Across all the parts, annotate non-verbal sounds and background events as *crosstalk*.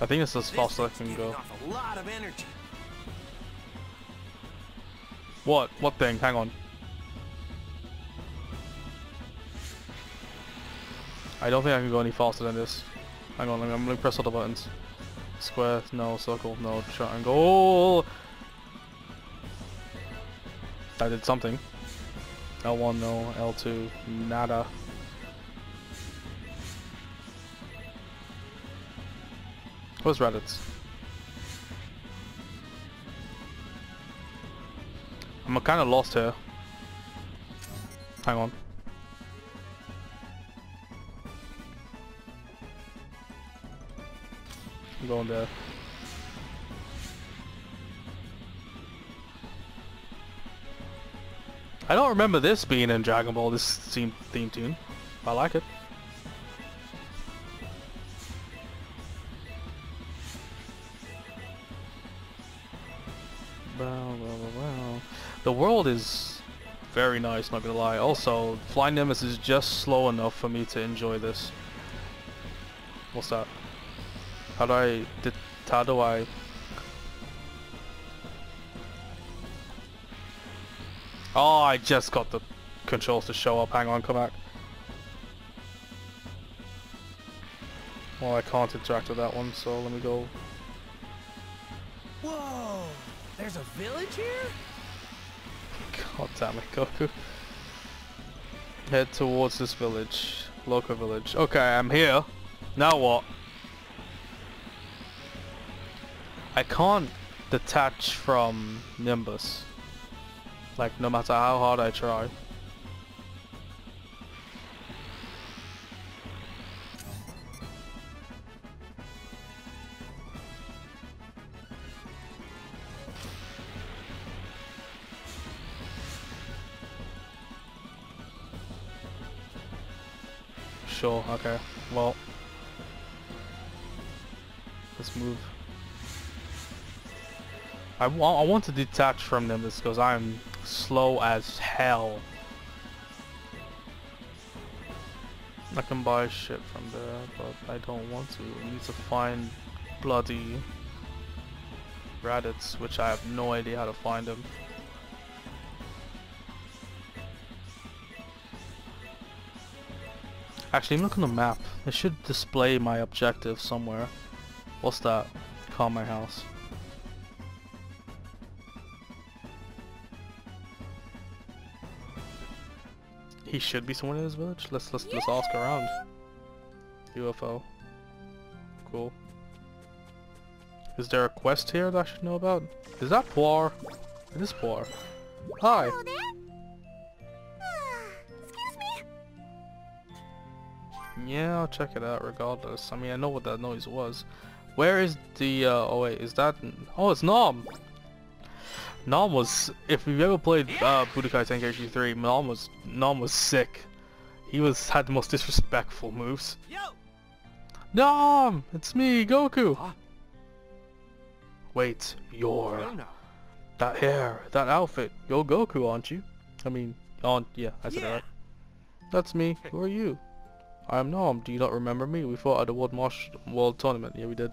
I think it's as fast as I can go. What? What thing? Hang on. I don't think I can go any faster than this. Hang on, I'm gonna press all the buttons. Square, no. Circle, no. Triangle. I did something. L1, no. L2, nada. Where's Raditz? I'm kind of lost here. Hang on. I'm going there. I don't remember this being in Dragon Ball, this theme, theme tune. I like it. World is very nice, not gonna lie. Also, Flying Nimbus is just slow enough for me to enjoy this. What's that? How do I... Did, how do I... Oh, I just got the controls to show up. Hang on, come back. Well, I can't interact with that one, so let me go. Whoa! There's a village here? God damn it, Goku. Head towards this village. Local village. Okay, I'm here. Now what? I can't detach from Nimbus. Like, no matter how hard I try. I want to detach from them because I'm slow as hell. I can buy shit from there, but I don't want to. I need to find bloody Raditz, which I have no idea how to find them. Actually, look on the map. It should display my objective somewhere. What's that? Call my house. He should be someone in this village. Let's let's let's ask around. UFO. Cool. Is there a quest here that I should know about? Is that Poir? It is Poir. Hi. Ah. Yeah, I'll check it out regardless. I mean, I know what that noise was. Where is the, uh, oh wait, is that, oh, it's Nom! Nom was, if you've ever played, uh, Budokai Tenkaichi 3, Nom was, Nom was sick. He was, had the most disrespectful moves. Yo! Nom! It's me, Goku! Huh? Wait, you're, No, no. that hair, that outfit, you're Goku, aren't you? I mean, on, yeah, I said that Yeah. right. That's me, who are you? I'm Nom, do you not remember me? We fought at the World Marsh World Tournament, yeah we did.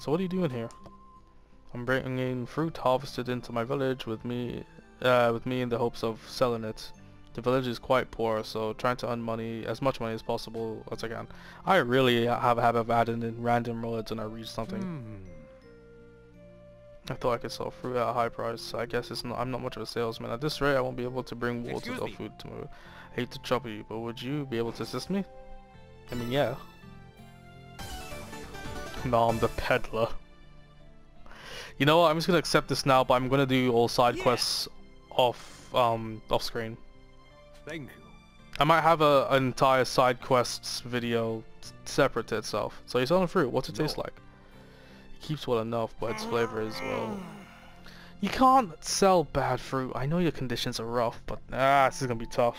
So what are you doing here? I'm bringing fruit harvested into my village with me, uh, with me in the hopes of selling it. The village is quite poor, so trying to earn money, as much money as possible as I can. I really have a habit of adding in random words when I read something. Hmm. I thought I could sell fruit at a high price. So I guess it's not. I'm not much of a salesman. At this rate, I won't be able to bring water Excuse or me. food tomorrow. Hate to trouble you, but would you be able to assist me? I mean, yeah. No, I'm the peddler. You know what? I'm just gonna accept this now, but I'm gonna do all side Yeah. quests off um off screen. Thank you. I might have a an entire side quests video separate to itself. So you're selling fruit. What's it taste like? It keeps well enough, but its flavor is well. *sighs* You can't sell bad fruit. I know your conditions are rough, but ah, this is gonna be tough.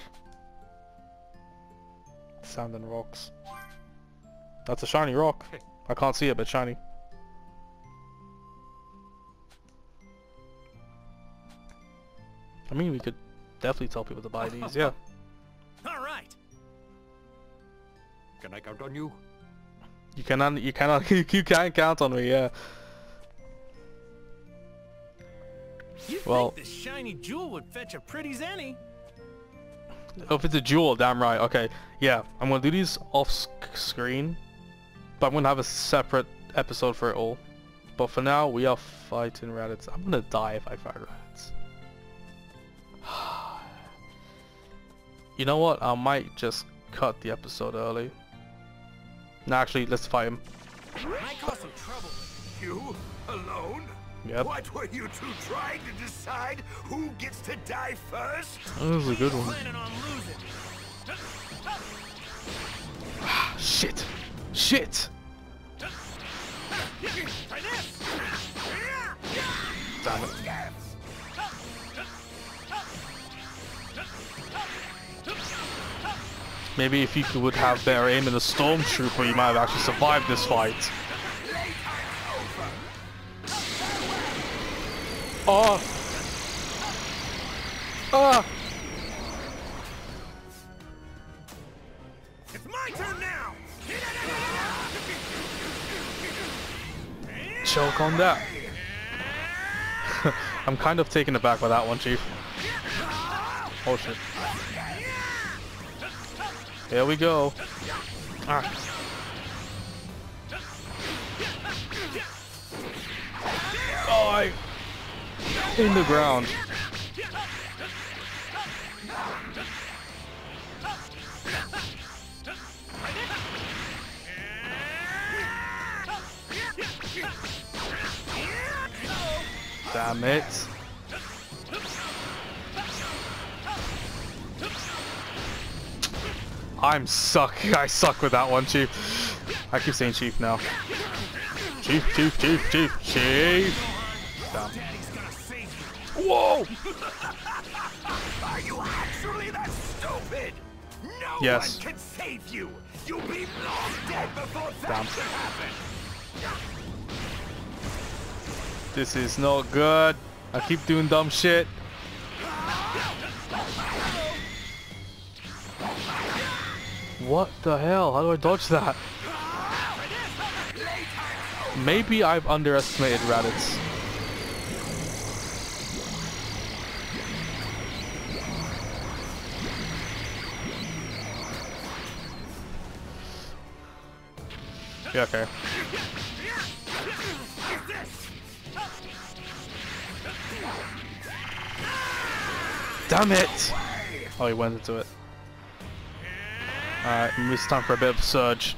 Sand and rocks. That's a shiny rock. I can't see it, but shiny. I mean, we could definitely tell people to buy *laughs* these, yeah. All right. Can I count on you? You cannot, you cannot, you, *laughs* you can't count on me, yeah. You Well- think this shiny jewel would fetch a pretty zeni? Oh, if it's a jewel, damn right. Okay, yeah, I'm gonna do these off sc screen, but I'm gonna have a separate episode for it all. But for now, we are fighting rabbits. I'm gonna die if I fight rabbits. You know what? I might just cut the episode early. No, actually, let's fight him. Might cause some trouble. You alone? Yep. What were you two trying to decide? Who gets to die first? Oh, this is a good one. On. *sighs* Shit! Shit! Damn it. Maybe if you would have better aim in a stormtrooper, you might have actually survived this fight. Oh! Ah! It's my turn now. Choke on that. *laughs* I'm kind of taken aback by that one, Chief. Oh shit. Here we go. Ah. Oh, I... In the ground. Damn it. I'm suck. *laughs* I suck with that one, Chief. I keep saying Chief now. Chief, Chief, Chief, Chief, Chief. Damn. Daddy's gonna save you. Whoa! *laughs* Are you actually that stupid? No Yes. one can save you. You'll be long dead before that Damn. can happen. This is not good. I keep doing dumb shit. What the hell? How do I dodge that? Maybe I've underestimated Raditz. Yeah, okay. Damn it! Oh, he went into it. Alright, it's time for a bit of a surge.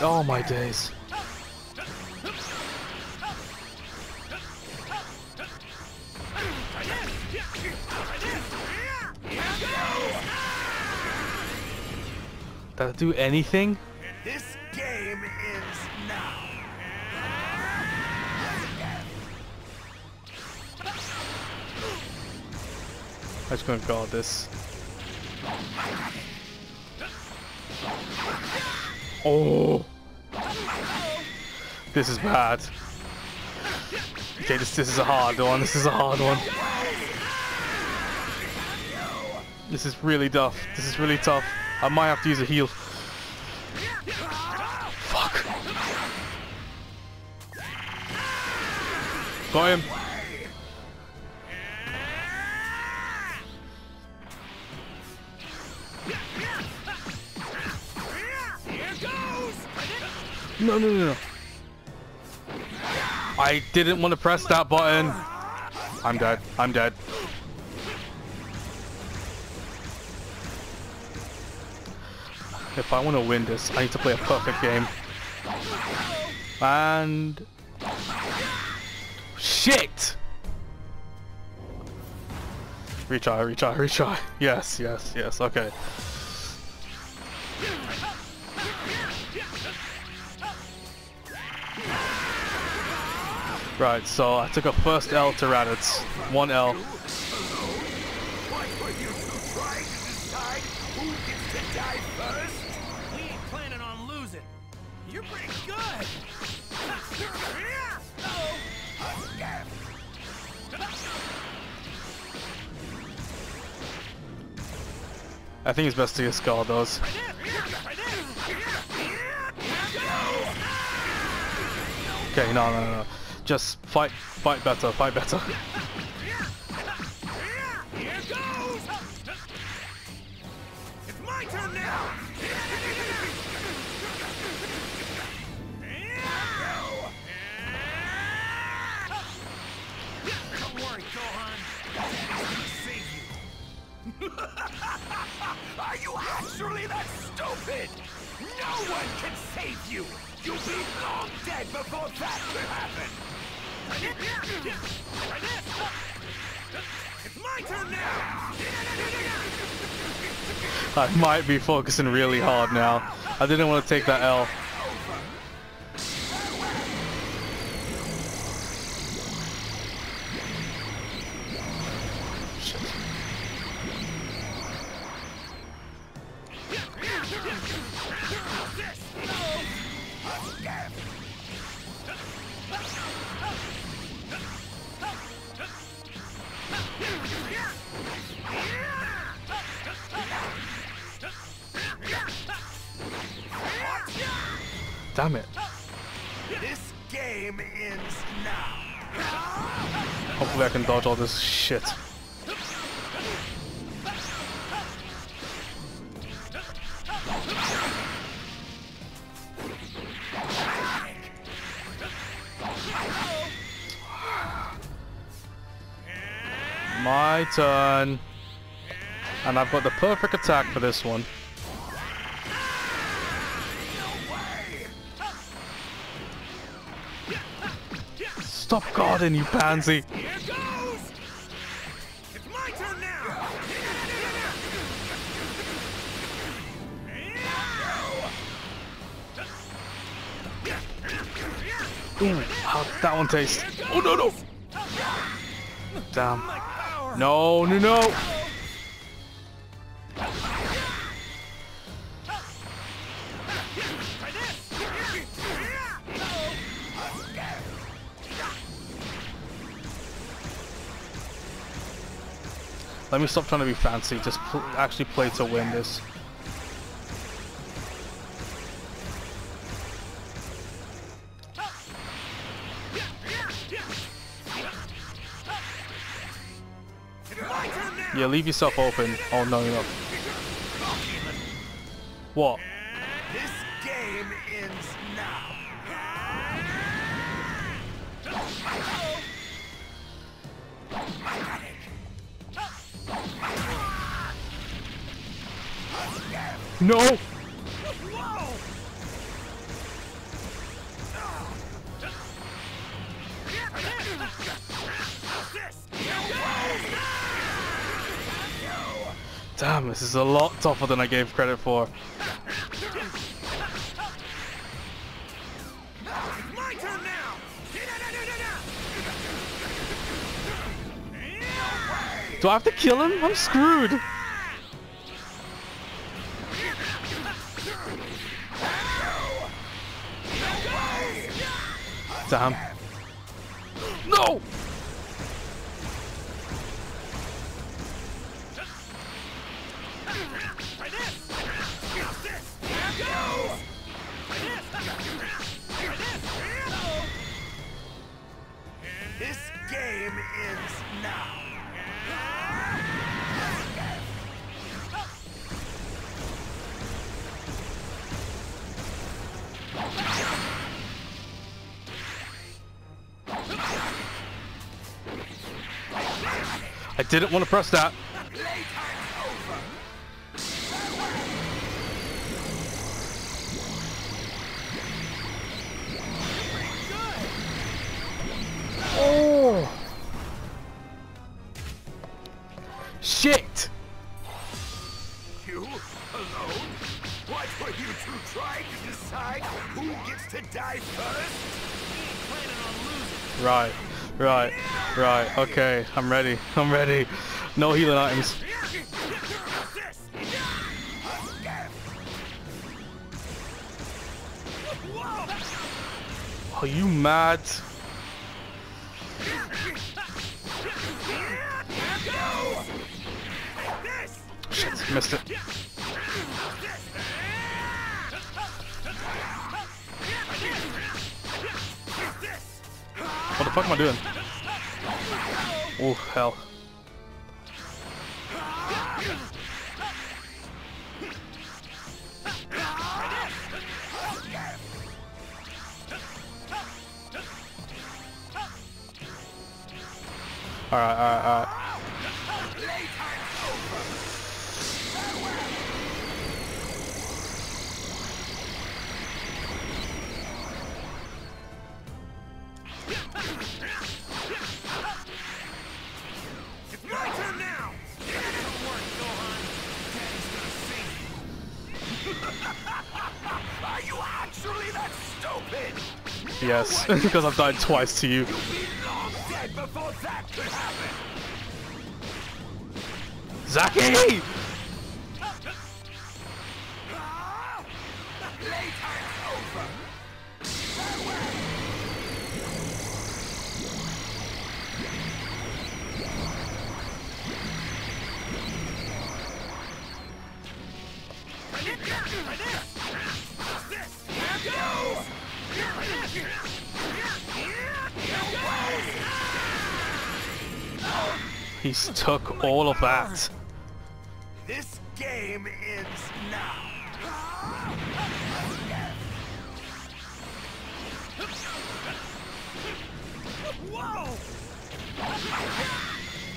Oh my days. Did that do anything? I'm just gonna guard this. Oh! This is bad. Okay, this this is a hard one. This is a hard one. This is really tough. This is really tough. I might have to use a heal. Fuck. Got him. No, no, no, no. I didn't want to press that button. I'm dead. I'm dead. If I want to win this, I need to play a perfect game. And... Shit! Retry, retry, retry. Yes, yes, yes, okay. Right, so I took a first L to Raditz. One L. I think it's best to get Skull those. Okay, no, no, no, no. Just fight, fight better, fight better. *laughs* *laughs* Are you actually that stupid? No one can save you! You'll be long dead before that could happen! I might be focusing really hard now. I didn't want to take that L. Shit. Hopefully I can dodge all this shit. My turn. And I've got the perfect attack for this one. Stop guarding, you pansy! Ooh, how did that one taste? Oh no no! Damn. No, no, no! Let me stop trying to be fancy. Just pl actually play to win this. Yeah, leave yourself open. Oh no, no. What? This game ends now! No! Whoa! Damn, this is a lot tougher than I gave credit for. Do I have to kill him? I'm screwed. Damn. No! I didn't want to press that. Oh! Shit! You alone? What were you two trying to decide who gets to die first? Right, right, right. Okay, I'm ready. *laughs* I'm ready. No healing items. Are you mad? Shit, missed it. Fuck am I doing? Oh, hell. Alright, alright, alright. Yes, *laughs* because I've died twice to you. Zaki! He's took all of that. This game ends now.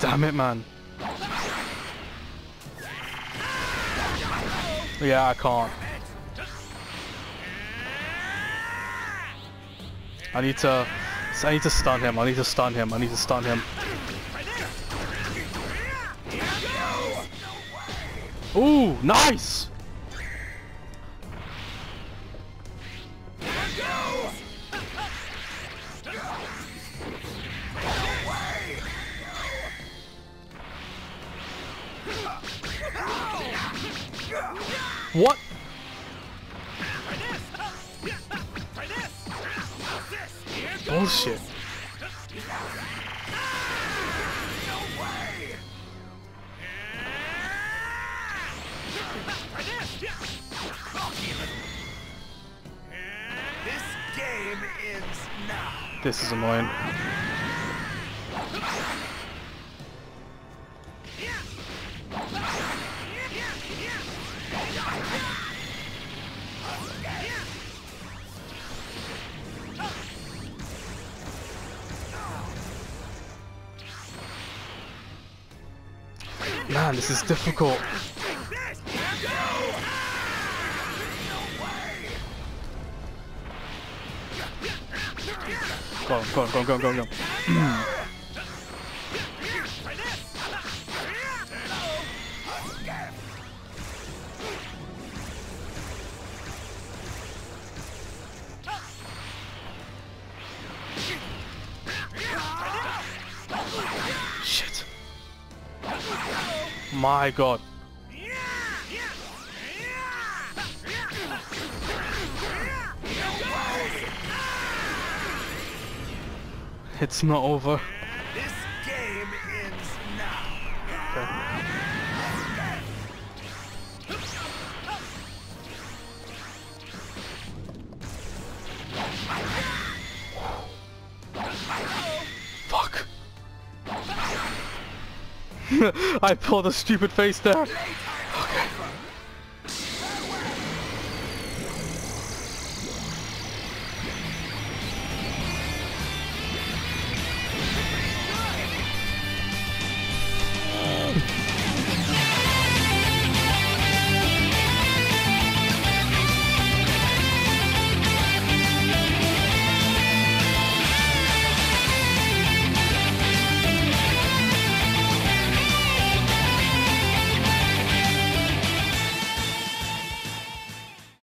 *laughs* Damn it, man. Yeah, I can't. I need to... I need to stun him. I need to stun him. I need to stun him. Ooh, nice! What? Man, this is difficult. Go go go go go on, *clears throat* My god. It's not over. *laughs* I pulled a stupid face. Playtime